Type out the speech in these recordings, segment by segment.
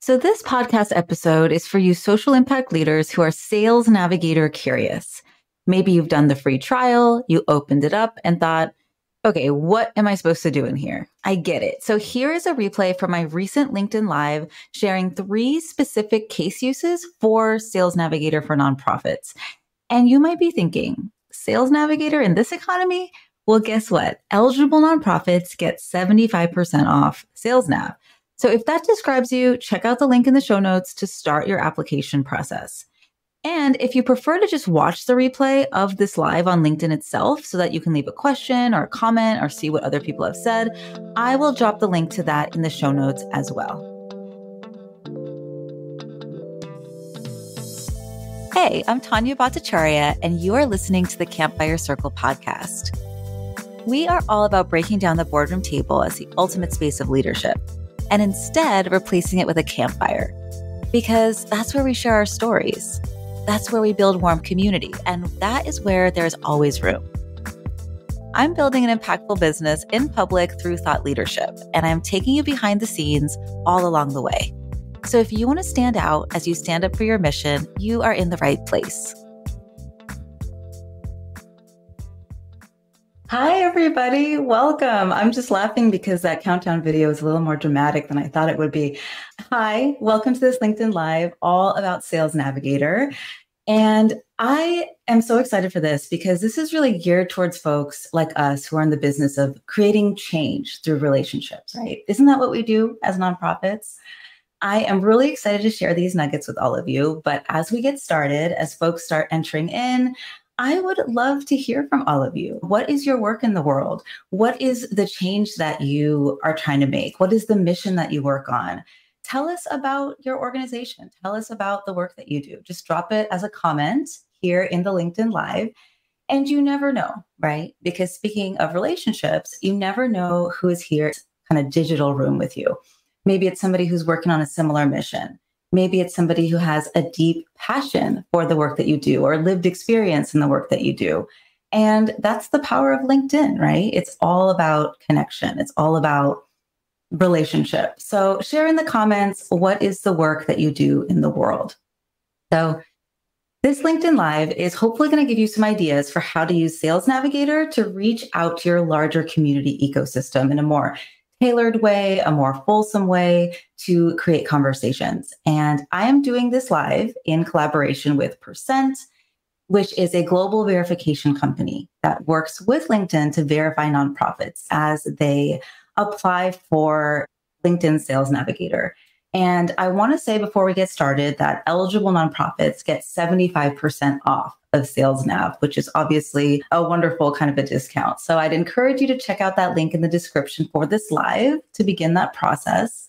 So, this podcast episode is for you social impact leaders who are sales navigator curious. Maybe you've done the free trial, you opened it up and thought, okay, what am I supposed to do in here? I get it. So, here is a replay from my recent LinkedIn Live sharing three specific case uses for Sales Navigator for nonprofits. And you might be thinking, Sales Navigator in this economy? Well, guess what? Eligible nonprofits get 75% off Sales Nav. So if that describes you, check out the link in the show notes to start your application process. And if you prefer to just watch the replay of this live on LinkedIn itself so that you can leave a question or a comment or see what other people have said, I will drop the link to that in the show notes as well. Hey, I'm Tanya Bhattacharya, and you are listening to the Campfire Circle podcast. We are all about breaking down the boardroom table as the ultimate space of leadership and instead replacing it with a campfire. Because that's where we share our stories. That's where we build warm community. And that is where there's always room. I'm building an impactful business in public through thought leadership, and I'm taking you behind the scenes all along the way. So if you want to stand out as you stand up for your mission, you are in the right place. Hi, everybody. Welcome. I'm just laughing because that countdown video is a little more dramatic than I thought it would be. Hi, welcome to this LinkedIn Live, all about Sales Navigator. And I am so excited for this because this is really geared towards folks like us who are in the business of creating change through relationships, right? Isn't that what we do as nonprofits? I am really excited to share these nuggets with all of you. But as we get started, as folks start entering in, I would love to hear from all of you. What is your work in the world? What is the change that you are trying to make? What is the mission that you work on? Tell us about your organization. Tell us about the work that you do. Just drop it as a comment here in the LinkedIn Live. And you never know, right? Because speaking of relationships, you never know who is here, kind of digital room with you. Maybe it's somebody who's working on a similar mission. Maybe it's somebody who has a deep passion for the work that you do or lived experience in the work that you do. And that's the power of LinkedIn, right? It's all about connection, it's all about relationship. So share in the comments what is the work that you do in the world. So this LinkedIn Live is hopefully going to give you some ideas for how to use Sales Navigator to reach out to your larger community ecosystem in a more tailored way, a more fulsome way to create conversations. And I am doing this live in collaboration with Percent, which is a global verification company that works with LinkedIn to verify nonprofits as they apply for LinkedIn Sales Navigator. And I want to say before we get started that eligible nonprofits get 75% off of Sales Nav, which is obviously a wonderful kind of a discount. So I'd encourage you to check out that link in the description for this live to begin that process.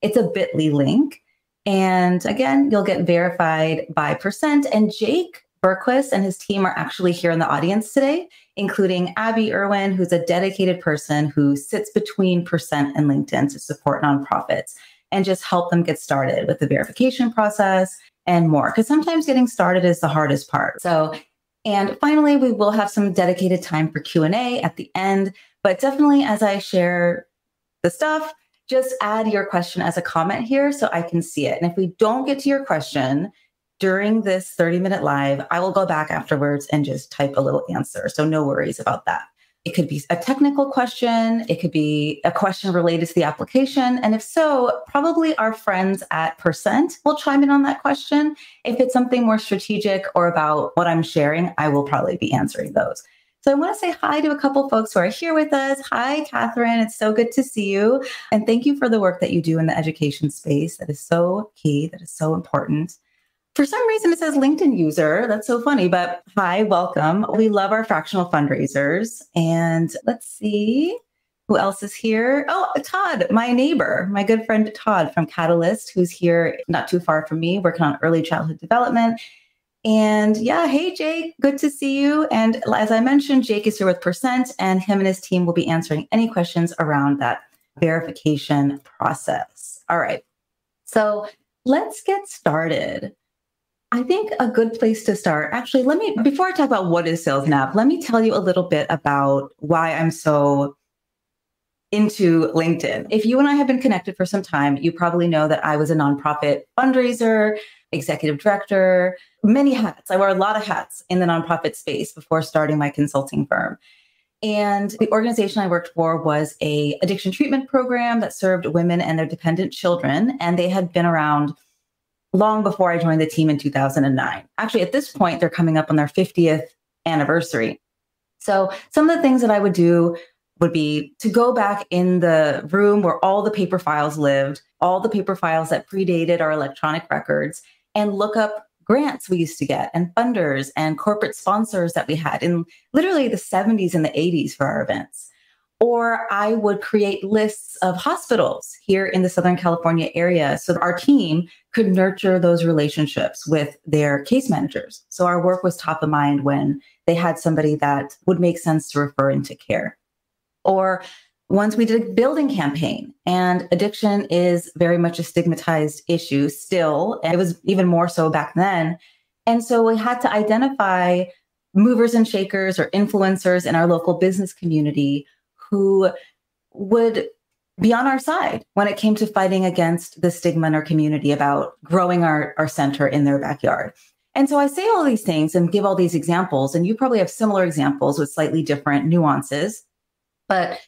It's a bit.ly link. And again, you'll get verified by percent. And Jake Berquist and his team are actually here in the audience today, including Abby Irwin, who's a dedicated person who sits between Percent and LinkedIn to support nonprofits and just help them get started with the verification process and more. Because sometimes getting started is the hardest part. So, and finally, we will have some dedicated time for Q&A at the end, but definitely as I share the stuff, just add your question as a comment here so I can see it. And if we don't get to your question during this 30 minute live, I will go back afterwards and just type a little answer. So no worries about that. It could be a technical question. It could be a question related to the application. And if so, probably our friends at Percent will chime in on that question. If it's something more strategic or about what I'm sharing, I will probably be answering those. So I want to say hi to a couple folks who are here with us. Hi, Catherine. It's so good to see you. And thank you for the work that you do in the education space. That is so key, that is so important. For some reason, it says LinkedIn user. That's so funny, but hi, welcome. We love our fractional fundraisers. And let's see who else is here. Oh, Todd, my neighbor, my good friend Todd from Catalyst, who's here not too far from me, working on early childhood development. And yeah, hey, Jake, good to see you. And as I mentioned, Jake is here with Percent, and him and his team will be answering any questions around that verification process. All right. So let's get started. I think a good place to start, actually, let me, before I talk about what is Sales Nav, let me tell you a little bit about why I'm so into LinkedIn. If you and I have been connected for some time, you probably know that I was a nonprofit fundraiser, executive director, many hats. I wore a lot of hats in the nonprofit space before starting my consulting firm. And the organization I worked for was a addiction treatment program that served women and their dependent children. And they had been around long before I joined the team in 2009. Actually, at this point, they're coming up on their 50th anniversary. So some of the things that I would do would be to go back in the room where all the paper files lived, all the paper files that predated our electronic records, and look up grants we used to get and funders and corporate sponsors that we had in literally the 70s and the 80s for our events. Or I would create lists of hospitals here in the Southern California area so our team could nurture those relationships with their case managers. So our work was top of mind when they had somebody that would make sense to refer into care. Or once we did a building campaign and addiction is very much a stigmatized issue still it was even more so back then and so we had to identify movers and shakers or influencers in our local business community who would be on our side when it came to fighting against the stigma in our community about growing our, our center in their backyard and so i say all these things and give all these examples and you probably have similar examples with slightly different nuances but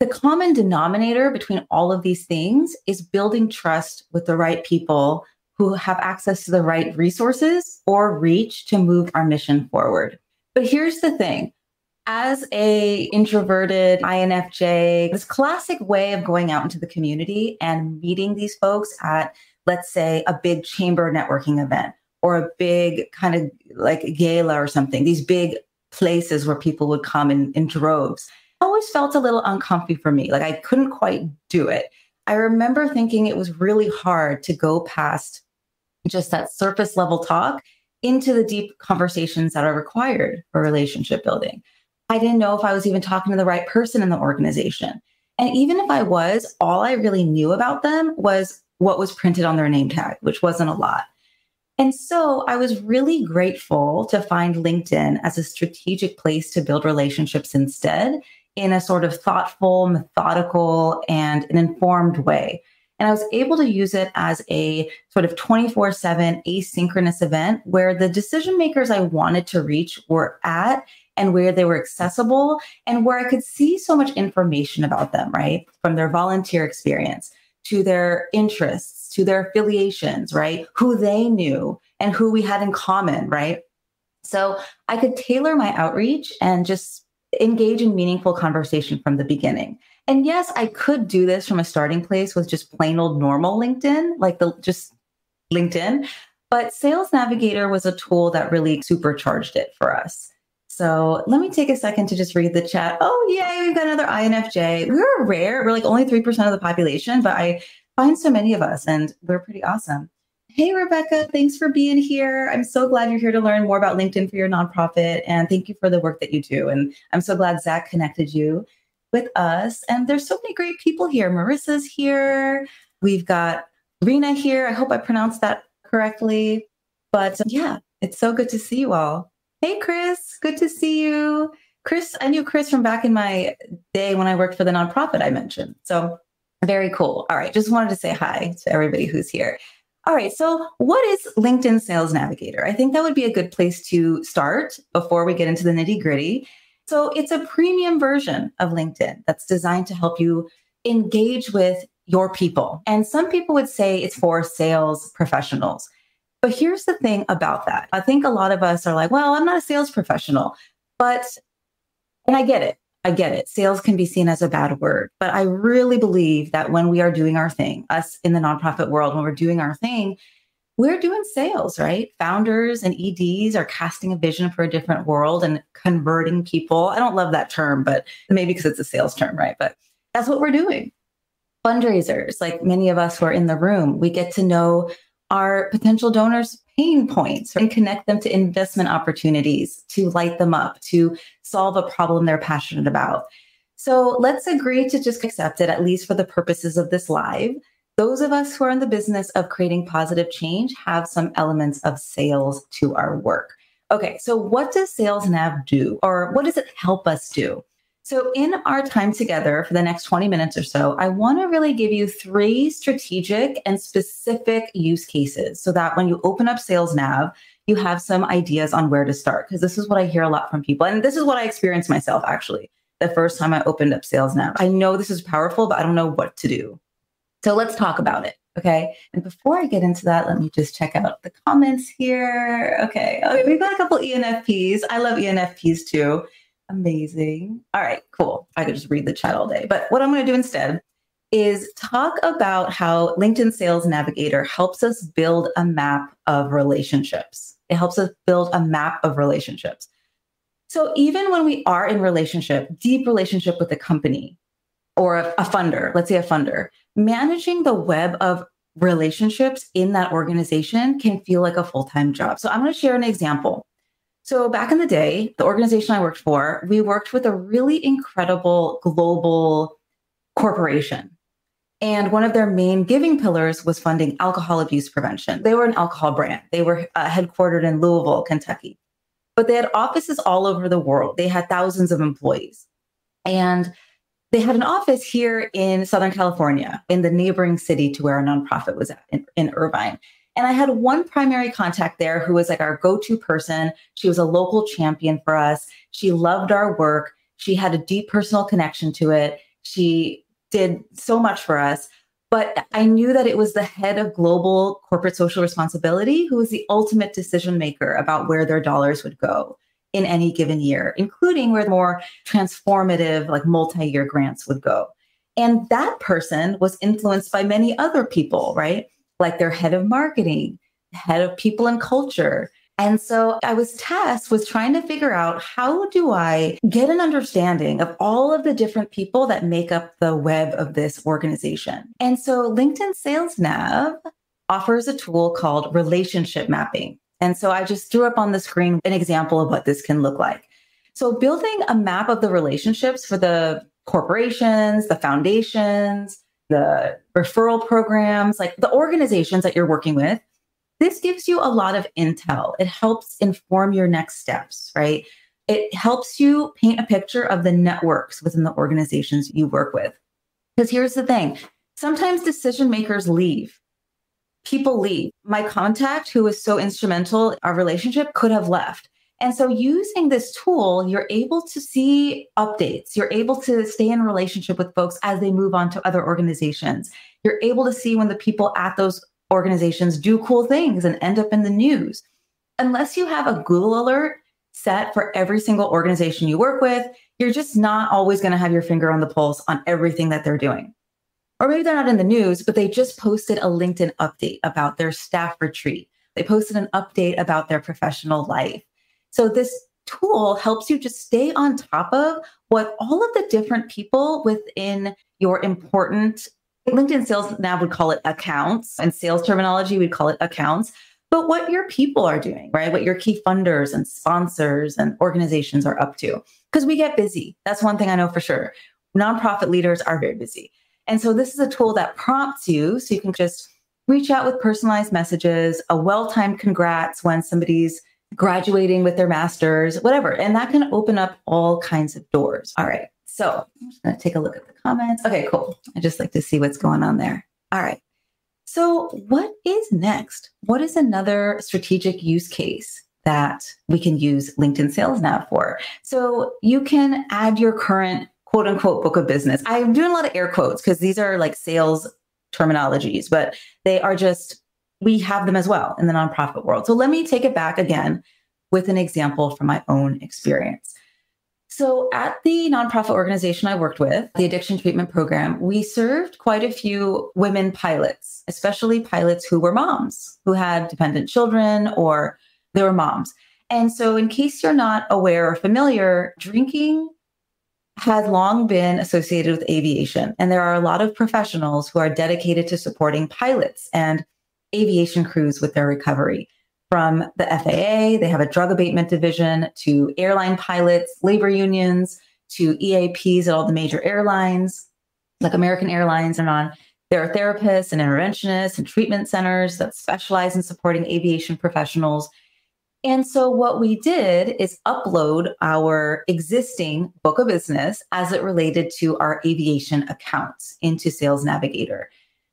the common denominator between all of these things is building trust with the right people who have access to the right resources or reach to move our mission forward. But here's the thing. As a introverted INFJ, this classic way of going out into the community and meeting these folks at, let's say, a big chamber networking event or a big kind of like gala or something, these big places where people would come in, in droves always felt a little uncomfy for me. Like I couldn't quite do it. I remember thinking it was really hard to go past just that surface level talk into the deep conversations that are required for relationship building. I didn't know if I was even talking to the right person in the organization. And even if I was, all I really knew about them was what was printed on their name tag, which wasn't a lot. And so I was really grateful to find LinkedIn as a strategic place to build relationships instead in a sort of thoughtful, methodical, and an informed way. And I was able to use it as a sort of 24 7 asynchronous event where the decision makers I wanted to reach were at and where they were accessible and where I could see so much information about them, right? From their volunteer experience to their interests to their affiliations, right? Who they knew and who we had in common, right? So I could tailor my outreach and just engage in meaningful conversation from the beginning. And yes, I could do this from a starting place with just plain old normal LinkedIn, like the just LinkedIn. But Sales Navigator was a tool that really supercharged it for us. So let me take a second to just read the chat. Oh, yay, we've got another INFJ. We're rare. We're like only 3% of the population, but I find so many of us and we're pretty awesome. Hey, Rebecca, thanks for being here. I'm so glad you're here to learn more about LinkedIn for your nonprofit. And thank you for the work that you do. And I'm so glad Zach connected you with us. And there's so many great people here. Marissa's here. We've got Rena here. I hope I pronounced that correctly. But um, yeah, it's so good to see you all. Hey, Chris, good to see you. Chris, I knew Chris from back in my day when I worked for the nonprofit I mentioned. So very cool. All right, just wanted to say hi to everybody who's here. All right. So, what is LinkedIn Sales Navigator? I think that would be a good place to start before we get into the nitty gritty. So, it's a premium version of LinkedIn that's designed to help you engage with your people. And some people would say it's for sales professionals. But here's the thing about that. I think a lot of us are like, well, I'm not a sales professional. But, and I get it. I get it. Sales can be seen as a bad word, but I really believe that when we are doing our thing, us in the nonprofit world, when we're doing our thing, we're doing sales, right? Founders and EDs are casting a vision for a different world and converting people. I don't love that term, but maybe because it's a sales term, right? But that's what we're doing. Fundraisers, like many of us who are in the room, we get to know our potential donors pain points and connect them to investment opportunities to light them up, to solve a problem they're passionate about. So let's agree to just accept it, at least for the purposes of this live. Those of us who are in the business of creating positive change have some elements of sales to our work. Okay, so what does Sales Nav do, or what does it help us do? So, in our time together for the next 20 minutes or so, I want to really give you three strategic and specific use cases so that when you open up Sales Nav, you have some ideas on where to start. Because this is what I hear a lot from people. And this is what I experienced myself actually the first time I opened up Sales Nav. I know this is powerful, but I don't know what to do. So, let's talk about it. Okay. And before I get into that, let me just check out the comments here. Okay. Okay. We've got a couple ENFPs. I love ENFPs too. Amazing. All right, cool. I could just read the chat all day. But what I'm going to do instead is talk about how LinkedIn Sales Navigator helps us build a map of relationships. It helps us build a map of relationships. So even when we are in relationship, deep relationship with a company or a, a funder, let's say a funder, managing the web of relationships in that organization can feel like a full-time job. So I'm going to share an example. So, back in the day, the organization I worked for, we worked with a really incredible global corporation. And one of their main giving pillars was funding alcohol abuse prevention. They were an alcohol brand, they were uh, headquartered in Louisville, Kentucky. But they had offices all over the world. They had thousands of employees. And they had an office here in Southern California, in the neighboring city to where our nonprofit was at in, in Irvine. And I had one primary contact there who was like our go to person. She was a local champion for us. She loved our work. She had a deep personal connection to it. She did so much for us. But I knew that it was the head of global corporate social responsibility who was the ultimate decision maker about where their dollars would go in any given year, including where more transformative, like multi year grants would go. And that person was influenced by many other people, right? like their head of marketing, head of people and culture. And so I was tasked with trying to figure out how do I get an understanding of all of the different people that make up the web of this organization. And so LinkedIn Sales Nav offers a tool called relationship mapping. And so I just threw up on the screen an example of what this can look like. So building a map of the relationships for the corporations, the foundations, the referral programs, like the organizations that you're working with, this gives you a lot of intel. It helps inform your next steps, right? It helps you paint a picture of the networks within the organizations you work with. Because here's the thing sometimes decision makers leave. People leave. My contact, who was so instrumental, our relationship could have left. And so using this tool, you're able to see updates. You're able to stay in relationship with folks as they move on to other organizations. You're able to see when the people at those organizations do cool things and end up in the news. Unless you have a Google alert set for every single organization you work with, you're just not always going to have your finger on the pulse on everything that they're doing. Or maybe they're not in the news, but they just posted a LinkedIn update about their staff retreat. They posted an update about their professional life so this tool helps you just stay on top of what all of the different people within your important LinkedIn sales nav would call it accounts and sales terminology, we'd call it accounts. But what your people are doing, right? What your key funders and sponsors and organizations are up to. Because we get busy. That's one thing I know for sure. Nonprofit leaders are very busy. And so this is a tool that prompts you so you can just reach out with personalized messages, a well timed congrats when somebody's graduating with their masters, whatever. And that can open up all kinds of doors. All right. So I'm just going to take a look at the comments. Okay, cool. I just like to see what's going on there. All right. So, what is next? What is another strategic use case that we can use LinkedIn Sales Nav for? So, you can add your current quote unquote book of business. I'm doing a lot of air quotes because these are like sales terminologies, but they are just we have them as well in the nonprofit world. So let me take it back again with an example from my own experience. So, at the nonprofit organization I worked with, the addiction treatment program, we served quite a few women pilots, especially pilots who were moms, who had dependent children or they were moms. And so, in case you're not aware or familiar, drinking has long been associated with aviation. And there are a lot of professionals who are dedicated to supporting pilots and aviation crews with their recovery. From the FAA, they have a drug abatement division, to airline pilots, labor unions, to EAPs at all the major airlines, like American Airlines and on. There are therapists and interventionists and treatment centers that specialize in supporting aviation professionals. And so what we did is upload our existing book of business as it related to our aviation accounts into Sales Navigator.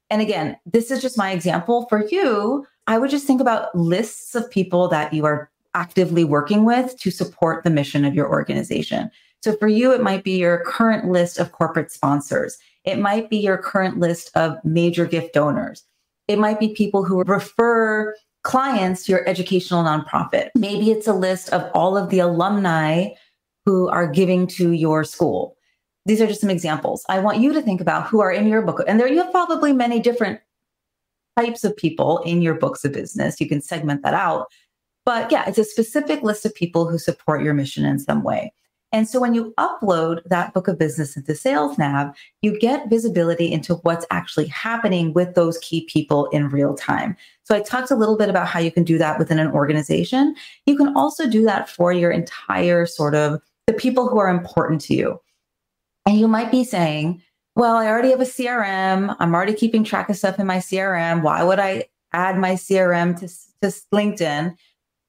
And again, this is just my example for you. I would just think about lists of people that you are actively working with to support the mission of your organization. So for you, it might be your current list of corporate sponsors. It might be your current list of major gift donors. It might be people who refer clients your educational nonprofit. Maybe it's a list of all of the alumni who are giving to your school. These are just some examples. I want you to think about who are in your book. And there you have probably many different types of people in your books of business. You can segment that out. But yeah, it's a specific list of people who support your mission in some way. And so when you upload that book of business into Sales Nav, you get visibility into what's actually happening with those key people in real time. So I talked a little bit about how you can do that within an organization. You can also do that for your entire sort of the people who are important to you. And you might be saying, well, I already have a CRM. I'm already keeping track of stuff in my CRM. Why would I add my CRM to, to LinkedIn?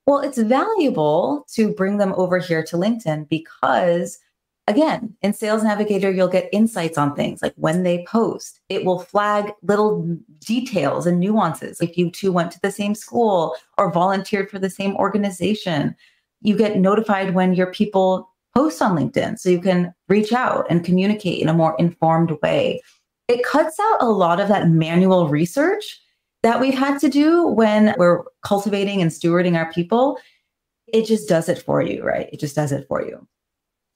Well, it's valuable to bring them over here to LinkedIn because, again, in Sales Navigator, you'll get insights on things like when they post. It will flag little details and nuances. If you two went to the same school or volunteered for the same organization, you get notified when your people post on LinkedIn so you can reach out and communicate in a more informed way. It cuts out a lot of that manual research that we've had to do when we're cultivating and stewarding our people, it just does it for you, right? It just does it for you.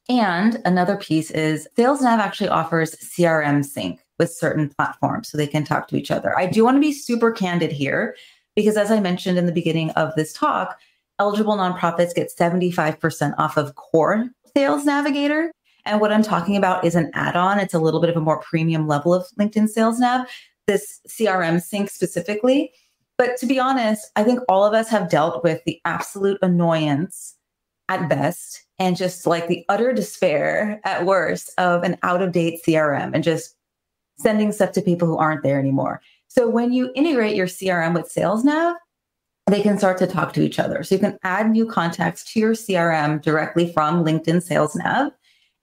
And another piece is SalesNav actually offers CRM sync with certain platforms so they can talk to each other. I do want to be super candid here because, as I mentioned in the beginning of this talk, eligible nonprofits get 75% off of core Sales Navigator. And what I'm talking about is an add on. It's a little bit of a more premium level of LinkedIn Sales Nav this CRM sync specifically. But to be honest, I think all of us have dealt with the absolute annoyance at best and just like the utter despair at worst of an out of date CRM and just sending stuff to people who aren't there anymore. So when you integrate your CRM with SalesNav, they can start to talk to each other. So you can add new contacts to your CRM directly from LinkedIn SalesNav.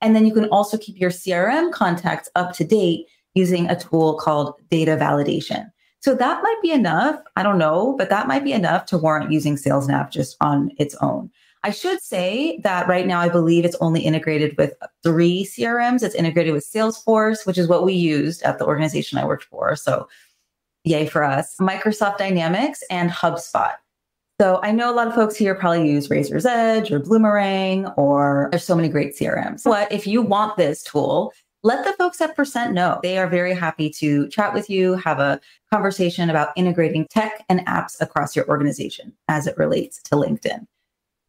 And then you can also keep your CRM contacts up to date using a tool called data validation. So that might be enough. I don't know, but that might be enough to warrant using SalesNav just on its own. I should say that right now, I believe it's only integrated with three CRMs. It's integrated with Salesforce, which is what we used at the organization I worked for. So, yay for us. Microsoft Dynamics and HubSpot. So, I know a lot of folks here probably use Raiser's Edge or Bloomerang, or there's so many great CRMs. But if you want this tool, let the folks at Percent know. They are very happy to chat with you, have a conversation about integrating tech and apps across your organization as it relates to LinkedIn.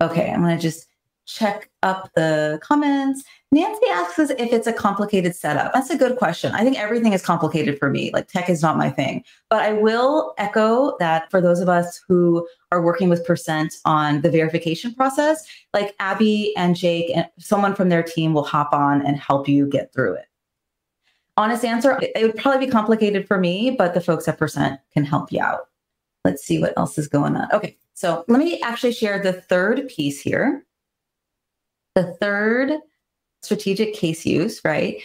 Okay, I'm going to just check up the comments. Nancy asks us if it's a complicated setup. That's a good question. I think everything is complicated for me. Like tech is not my thing. But I will echo that for those of us who are working with Percent on the verification process, like Abby and Jake and someone from their team will hop on and help you get through it. Honest answer, it would probably be complicated for me, but the folks at Percent can help you out. Let's see what else is going on. Okay, so let me actually share the third piece here. The third strategic case use, right?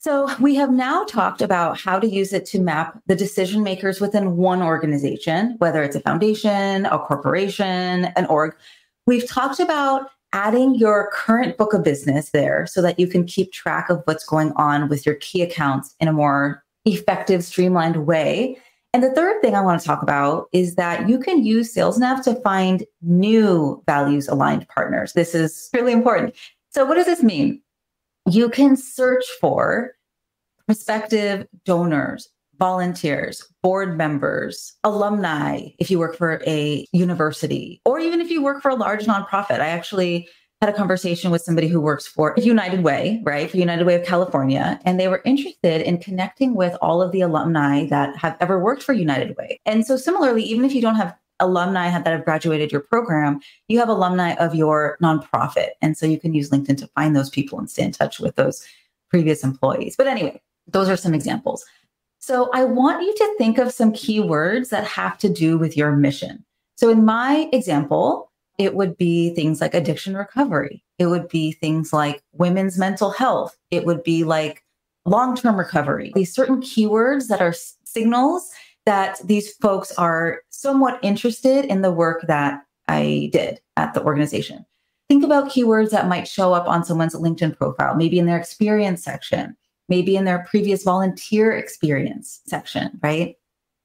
So we have now talked about how to use it to map the decision makers within one organization, whether it's a foundation, a corporation, an org. We've talked about adding your current book of business there so that you can keep track of what's going on with your key accounts in a more effective, streamlined way. And the third thing I want to talk about is that you can use SalesNav to find new values aligned partners. This is really important. So, what does this mean? You can search for prospective donors, volunteers, board members, alumni, if you work for a university, or even if you work for a large nonprofit. I actually had a conversation with somebody who works for United Way, right? For United Way of California. And they were interested in connecting with all of the alumni that have ever worked for United Way. And so, similarly, even if you don't have alumni that have graduated your program, you have alumni of your nonprofit. And so you can use LinkedIn to find those people and stay in touch with those previous employees. But anyway, those are some examples. So I want you to think of some keywords that have to do with your mission. So in my example, it would be things like addiction recovery. It would be things like women's mental health. It would be like long term recovery. These certain keywords that are signals that these folks are somewhat interested in the work that I did at the organization. Think about keywords that might show up on someone's LinkedIn profile, maybe in their experience section, maybe in their previous volunteer experience section, right?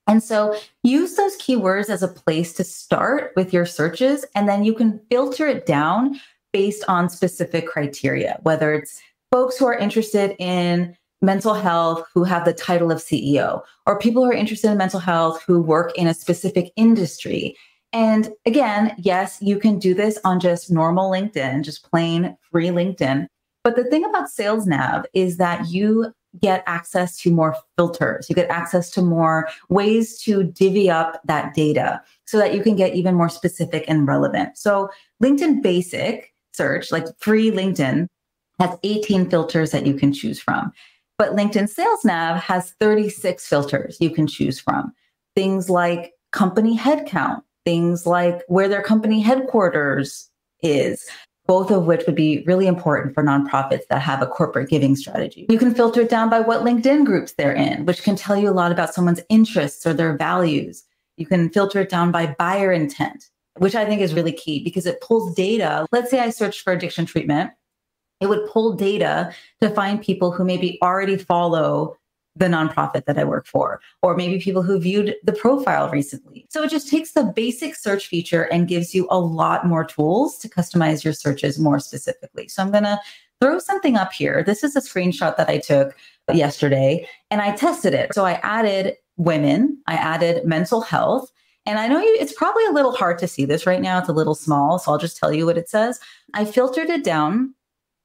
And so use those keywords as a place to start with your searches, and then you can filter it down based on specific criteria, whether it's folks who are interested in mental health who have the title of CEO, or people who are interested in mental health who work in a specific industry. And again, yes, you can do this on just normal LinkedIn, just plain free LinkedIn. But the thing about Sales Nav is that you get access to more filters. You get access to more ways to divvy up that data so that you can get even more specific and relevant. So, LinkedIn Basic search, like free LinkedIn, has 18 filters that you can choose from. But LinkedIn Sales Nav has 36 filters you can choose from. Things like company headcount, things like where their company headquarters is, both of which would be really important for nonprofits that have a corporate giving strategy. You can filter it down by what LinkedIn groups they're in, which can tell you a lot about someone's interests or their values. You can filter it down by buyer intent, which I think is really key because it pulls data. Let's say I search for addiction treatment, it would pull data to find people who maybe already follow the nonprofit that I work for, or maybe people who viewed the profile recently. So it just takes the basic search feature and gives you a lot more tools to customize your searches more specifically. So I'm going to throw something up here. This is a screenshot that I took yesterday and I tested it. So I added women, I added mental health. And I know you, it's probably a little hard to see this right now. It's a little small. So I'll just tell you what it says. I filtered it down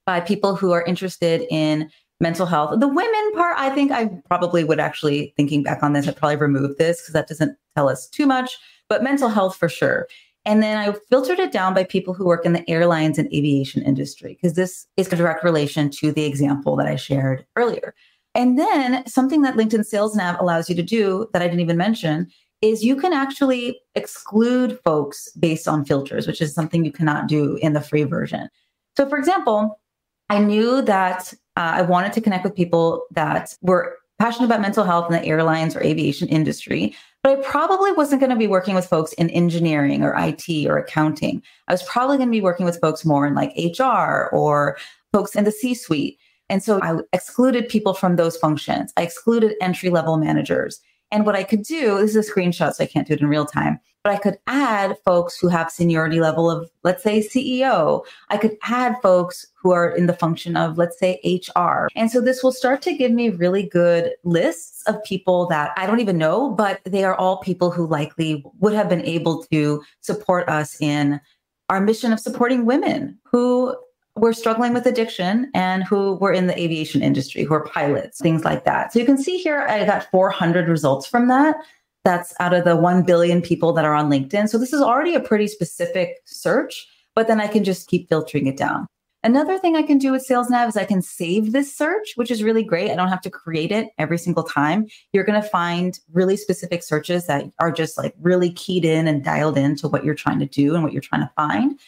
by people who are interested in mental health. The women part, I think I probably would actually, thinking back on this, I'd probably remove this because that doesn't tell us too much, but mental health for sure. And then I filtered it down by people who work in the airlines and aviation industry, because this is a direct relation to the example that I shared earlier. And then something that LinkedIn Sales Nav allows you to do that I didn't even mention is you can actually exclude folks based on filters, which is something you cannot do in the free version. So, for example, I knew that uh, I wanted to connect with people that were passionate about mental health in the airlines or aviation industry, but I probably wasn't going to be working with folks in engineering or IT or accounting. I was probably going to be working with folks more in like HR or folks in the C suite. And so I excluded people from those functions. I excluded entry level managers. And what I could do, this is a screenshot, so I can't do it in real time, but I could add folks who have seniority level of, let's say, CEO. I could add folks who are in the function of, let's say, HR. And so this will start to give me really good lists of people that I don't even know, but they are all people who likely would have been able to support us in our mission of supporting women who were struggling with addiction and who were in the aviation industry, who are pilots, things like that. So you can see here, I got 400 results from that. That's out of the 1 billion people that are on LinkedIn. So this is already a pretty specific search, but then I can just keep filtering it down. Another thing I can do with SalesNav is I can save this search, which is really great. I don't have to create it every single time. You're going to find really specific searches that are just like really keyed in and dialed in to what you're trying to do and what you're trying to find.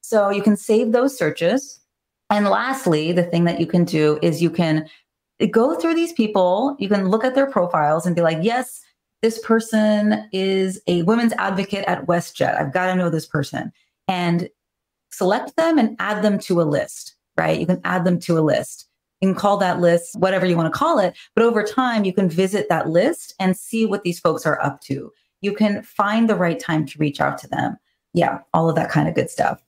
So you can save those searches. And lastly, the thing that you can do is you can go through these people, you can look at their profiles and be like, yes, this person is a women's advocate at WestJet. I've got to know this person. And select them and add them to a list, right? You can add them to a list. You can call that list whatever you want to call it. But over time, you can visit that list and see what these folks are up to. You can find the right time to reach out to them. Yeah, all of that kind of good stuff.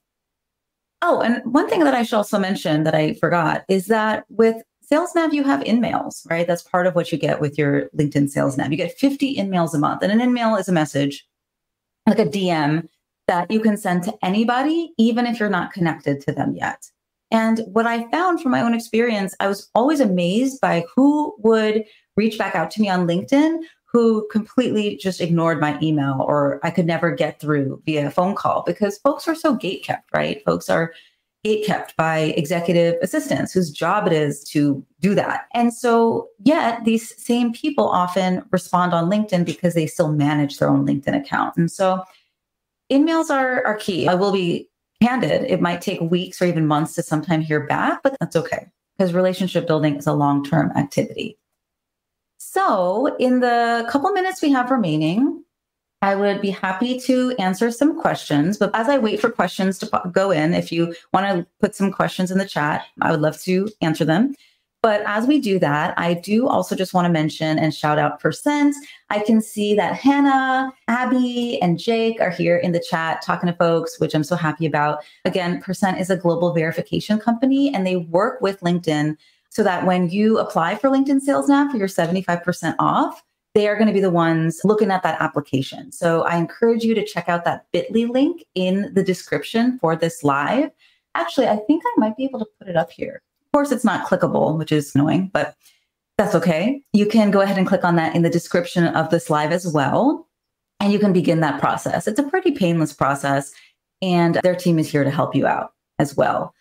Oh, and one thing that I should also mention that I forgot is that with Sales Nav, you have InMails, right? That's part of what you get with your LinkedIn Sales Nav. You get 50 InMails a month, and an InMail is a message, like a DM that you can send to anybody, even if you're not connected to them yet. And what I found from my own experience, I was always amazed by who would reach back out to me on LinkedIn who completely just ignored my email or I could never get through via a phone call because folks are so gate kept, right? Folks are gate kept by executive assistants whose job it is to do that. And so, yet these same people often respond on LinkedIn because they still manage their own LinkedIn account. And so, InMails are, are key. I will be candid. It might take weeks or even months to sometime hear back, but that's okay because relationship building is a long term activity. So, in the couple minutes we have remaining, I would be happy to answer some questions. But as I wait for questions to go in, if you want to put some questions in the chat, I would love to answer them. But as we do that, I do also just want to mention and shout out Percent. I can see that Hannah, Abby, and Jake are here in the chat talking to folks, which I'm so happy about. Again, Percent is a global verification company and they work with LinkedIn so that when you apply for LinkedIn Sales Nav for your 75% off, they are going to be the ones looking at that application. So I encourage you to check out that bit.ly link in the description for this live. Actually, I think I might be able to put it up here Of course, it's not clickable, which is annoying, but that's okay. You can go ahead and click on that in the description of this live as well. And you can begin that process. It's a pretty painless process, and their team is here to help you out as well.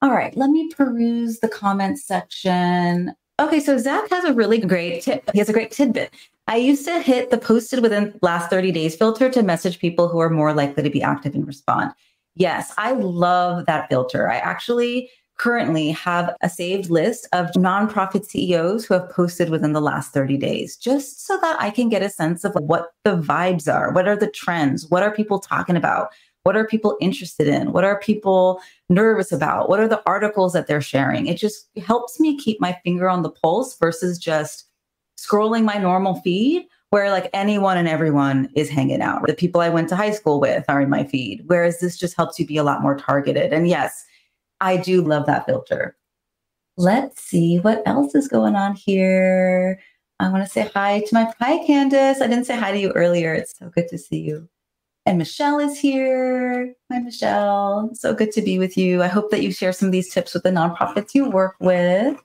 All right, let me peruse the comments section. Okay, so Zach has a really great tip. He has a great tidbit. I used to hit the posted within last 30 days filter to message people who are more likely to be active and respond. Yes, I love that filter. I actually currently have a saved list of nonprofit CEOs who have posted within the last 30 days, just so that I can get a sense of what the vibes are. What are the trends? What are people talking about? What are people interested in? What are people nervous about? What are the articles that they're sharing? It just helps me keep my finger on the pulse versus just scrolling my normal feed where like anyone and everyone is hanging out. The people I went to high school with are in my feed. Whereas this just helps you be a lot more targeted. And yes, I do love that filter. Let's see what else is going on here. I want to say hi to my hi Candace. I didn't say hi to you earlier. It's so good to see you. And Michelle is here. Hi, Michelle. So good to be with you. I hope that you share some of these tips with the nonprofits you work with.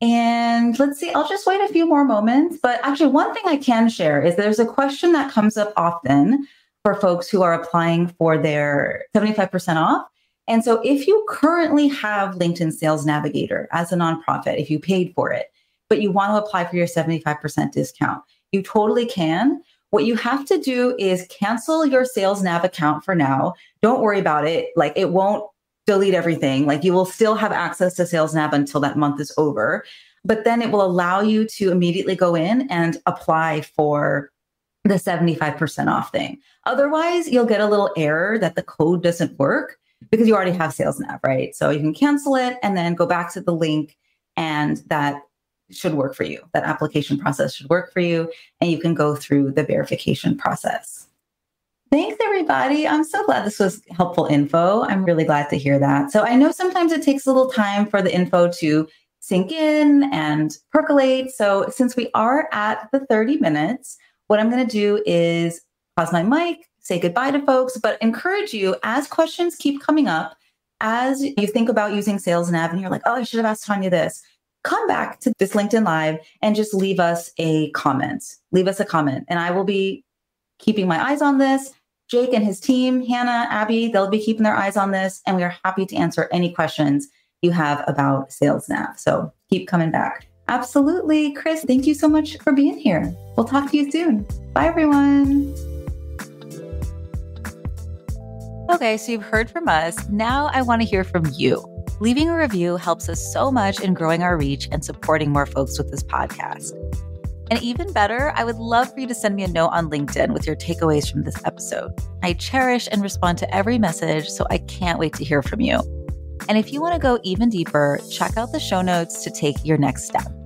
And let's see, I'll just wait a few more moments. But actually, one thing I can share is there's a question that comes up often for folks who are applying for their 75% off. And so if you currently have LinkedIn Sales Navigator as a nonprofit, if you paid for it, but you want to apply for your 75% discount, you totally can. What you have to do is cancel your Sales Nav account for now. Don't worry about it. Like it won't delete everything. Like you will still have access to Sales Nav until that month is over. But then it will allow you to immediately go in and apply for the 75% off thing. Otherwise, you'll get a little error that the code doesn't work because you already have sales nav, right? So you can cancel it and then go back to the link and that should work for you. That application process should work for you and you can go through the verification process. Thanks, everybody. I'm so glad this was helpful info. I'm really glad to hear that. So I know sometimes it takes a little time for the info to sink in and percolate. So since we are at the 30 minutes, what I'm going to do is pause my mic, say goodbye to folks, but encourage you as questions keep coming up, as you think about using Sales Nav and you're like, oh, I should have asked Tanya this. Come back to this LinkedIn Live and just leave us a comment. Leave us a comment, and I will be keeping my eyes on this. Jake and his team, Hannah, Abby, they'll be keeping their eyes on this, and we are happy to answer any questions you have about Sales Nav. So keep coming back. Absolutely. Chris, thank you so much for being here. We'll talk to you soon. Bye, everyone. Okay, so you've heard from us. Now I want to hear from you. Leaving a review helps us so much in growing our reach and supporting more folks with this podcast. And even better, I would love for you to send me a note on LinkedIn with your takeaways from this episode. I cherish and respond to every message, so I can't wait to hear from you. And if you want to go even deeper, check out the show notes to take your next step.